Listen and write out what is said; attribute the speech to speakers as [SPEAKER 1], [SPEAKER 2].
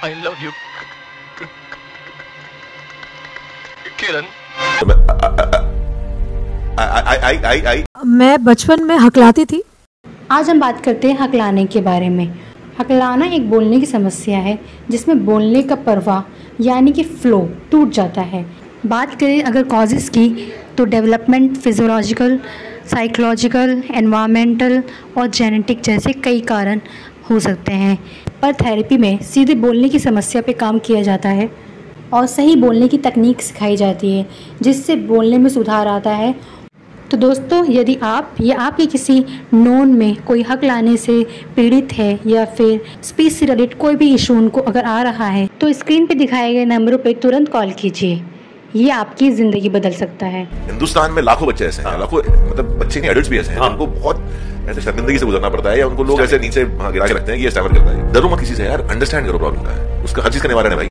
[SPEAKER 1] I love you. Kiran.
[SPEAKER 2] I, I, I, I, I,
[SPEAKER 3] मैं बचपन में हकलाती थी
[SPEAKER 4] आज हम बात करते हैं हकलाने के बारे में हकलाना एक बोलने की समस्या है जिसमें बोलने का परवाह यानी कि फ्लो टूट जाता है बात करें अगर कॉजेज़ की तो डेवलपमेंट फिजियोलॉजिकल साइकोलॉजिकल एनवायरमेंटल और जेनेटिक जैसे कई कारण हो सकते हैं, पर थेरेपी में सीधे बोलने की समस्या पे काम किया जाता है और सही बोलने की तकनीक सिखाई जाती है, जिससे बोलने में सुधार आता है। तो दोस्तों, यदि आप या आपके किसी नोन में कोई हक लाने से पीड़ित है या फिर स्पीच से रिलेटेड कोई भी इशू उनको अगर आ रहा है तो स्क्रीन पे दिखाए गए नंबरों पे तुरंत कॉल कीजिए। ये आपकी ज़िंदगी बदल सकता है।
[SPEAKER 2] हिंदुस्तान में लाखों बच्चे ऐसे हैं लाखों मतलब बच्चे नहीं एडल्ट्स भी ऐसे हैं
[SPEAKER 5] हाँ।
[SPEAKER 2] उनको बहुत ऐसे शर्मिंदगी से गुजरना पड़ता है या उनको लोग ऐसे नीचे हाँ, गिरा के रखते हैं कि ये स्टैमर करता है। डरो मत किसी से यार अंडरस्टैंड करो प्रॉब्लम का है। उसका हर चीज़ का निवारण है भाई।